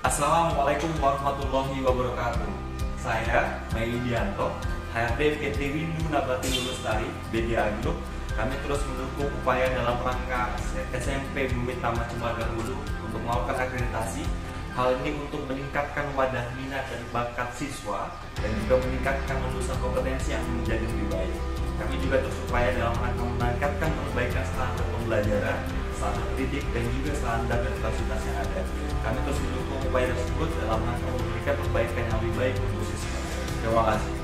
Assalamualaikum warahmatullahi wabarakatuh. Saya Maidianto, HRD PT Windu Nabati Lestari, BDA Group. Kami terus mendukung upaya dalam rangka SMP Bumi Taman Cembagang Hulu untuk melakukan akreditasi. Hal ini untuk meningkatkan wadah minat dan bakat siswa dan juga meningkatkan lulusan kompetensi yang menjadi lebih baik. Kami juga terus upaya dalam rangka meningkatkan perbaikan standar pembelajaran, standar kritik dan juga standar dan kapasitas yang ada. Kami terus mendukung upaya tersebut dalam rangka memberikan perbaikan yang lebih baik untuk siswa. Terima kasih.